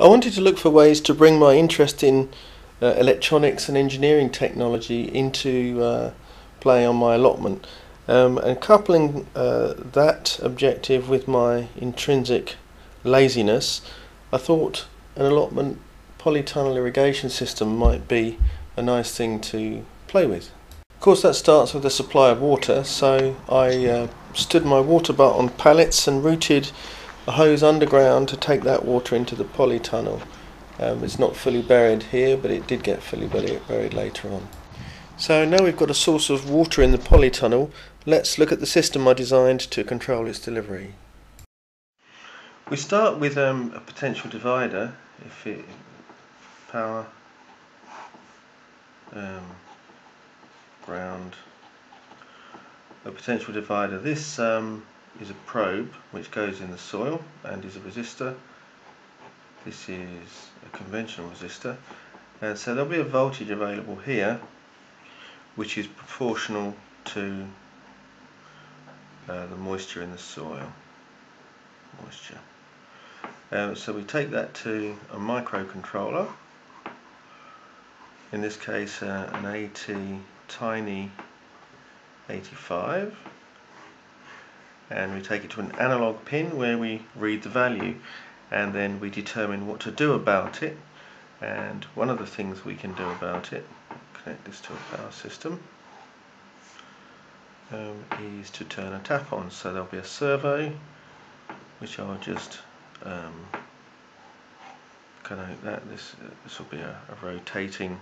I wanted to look for ways to bring my interest in uh, electronics and engineering technology into uh, play on my allotment. Um, and coupling uh, that objective with my intrinsic laziness, I thought an allotment polytunnel irrigation system might be a nice thing to play with. Of course that starts with a supply of water, so I uh, stood my water butt on pallets and routed a hose underground to take that water into the polytunnel. Um, it's not fully buried here, but it did get fully buried later on. So now we've got a source of water in the polytunnel, let's look at the system I designed to control its delivery. We start with um, a potential divider, if it power, um, ground, a potential divider. This um, is a probe which goes in the soil and is a resistor. This is a conventional resistor. And so there'll be a voltage available here which is proportional to uh, the moisture in the soil. Moisture. Um, so we take that to a microcontroller. In this case, uh, an AT Tiny 85 and we take it to an analog pin where we read the value and then we determine what to do about it. And one of the things we can do about it connect this to a power system um, is to turn a tap on. So there'll be a servo which I'll just um, connect that. This uh, this will be a, a rotating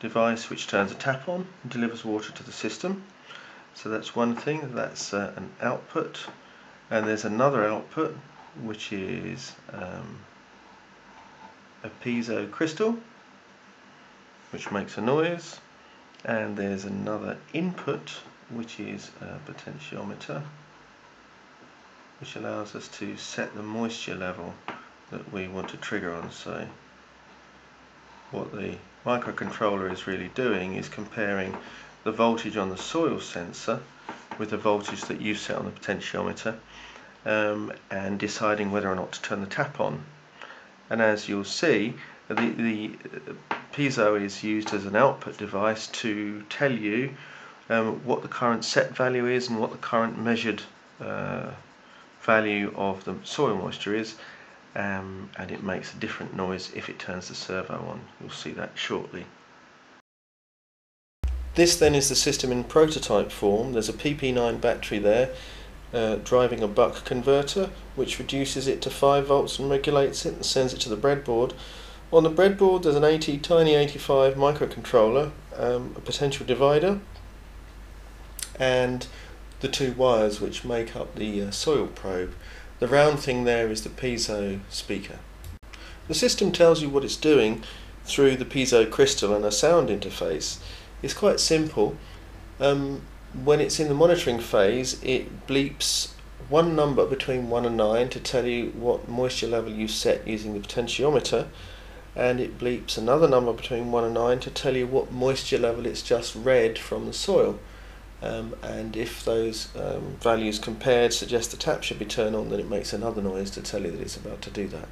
device which turns a tap on and delivers water to the system so that's one thing, that's uh, an output. And there's another output, which is um, a piezo crystal, which makes a noise. And there's another input, which is a potentiometer, which allows us to set the moisture level that we want to trigger on. So what the microcontroller is really doing is comparing the voltage on the soil sensor with the voltage that you set on the potentiometer um, and deciding whether or not to turn the tap on. And as you'll see, the, the piezo is used as an output device to tell you um, what the current set value is and what the current measured uh, value of the soil moisture is um, and it makes a different noise if it turns the servo on. You'll see that shortly. This then is the system in prototype form. There's a PP9 battery there uh, driving a buck converter which reduces it to 5 volts and regulates it and sends it to the breadboard. On the breadboard there's an ATtiny85 microcontroller, um, a potential divider and the two wires which make up the uh, soil probe. The round thing there is the piezo speaker. The system tells you what it's doing through the piezo crystal and a sound interface. It's quite simple. Um, when it's in the monitoring phase, it bleeps one number between 1 and 9 to tell you what moisture level you set using the potentiometer and it bleeps another number between 1 and 9 to tell you what moisture level it's just read from the soil. Um, and if those um, values compared suggest the tap should be turned on, then it makes another noise to tell you that it's about to do that.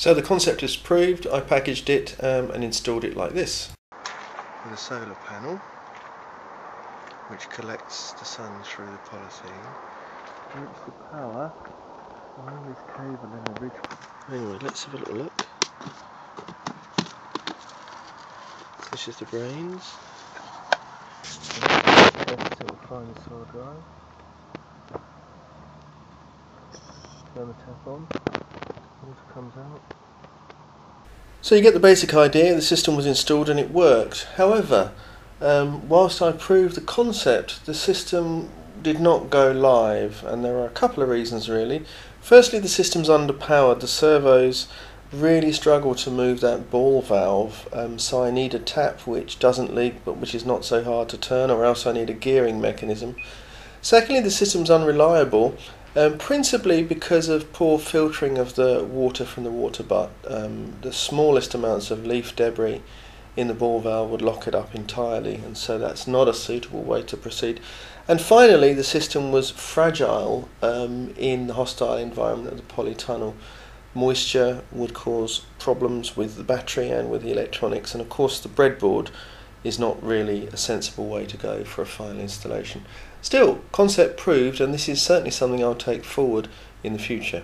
So the concept is proved, I packaged it um, and installed it like this. With a solar panel which collects the sun through the polythene. Routes the power along this cable in the ridge. Anyway, let's have a little look. This is the brains. It find the soil dry. Turn the tap on comes out. So you get the basic idea, the system was installed and it worked. However, um, whilst I proved the concept, the system did not go live and there are a couple of reasons really. Firstly, the system's underpowered, the servos really struggle to move that ball valve um, so I need a tap which doesn't leak but which is not so hard to turn or else I need a gearing mechanism. Secondly, the system's unreliable Um, principally because of poor filtering of the water from the water butt. Um, the smallest amounts of leaf debris in the ball valve would lock it up entirely, and so that's not a suitable way to proceed. And finally, the system was fragile um, in the hostile environment of the polytunnel. Moisture would cause problems with the battery and with the electronics, and of course, the breadboard is not really a sensible way to go for a final installation. Still, concept proved, and this is certainly something I'll take forward in the future.